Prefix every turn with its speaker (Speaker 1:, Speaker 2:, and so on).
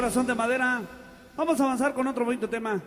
Speaker 1: Corazón de Madera. Vamos a avanzar con otro bonito tema.